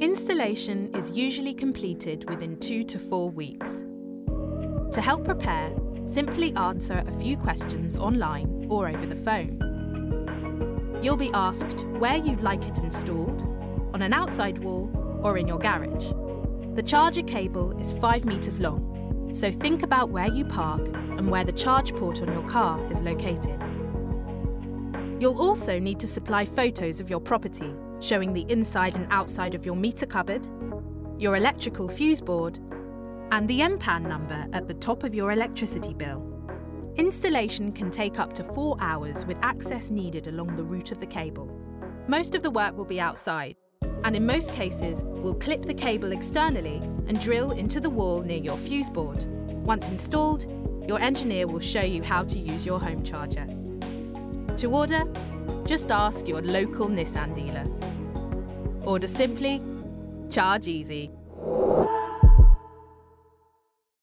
Installation is usually completed within two to four weeks. To help prepare, simply answer a few questions online or over the phone. You'll be asked where you'd like it installed, on an outside wall or in your garage. The charger cable is 5 metres long, so think about where you park and where the charge port on your car is located. You'll also need to supply photos of your property, showing the inside and outside of your meter cupboard, your electrical fuse board, and the MPAN number at the top of your electricity bill. Installation can take up to four hours with access needed along the route of the cable. Most of the work will be outside, and in most cases, we'll clip the cable externally and drill into the wall near your fuse board. Once installed, your engineer will show you how to use your home charger. To order, just ask your local Nissan dealer. Order simply, charge easy.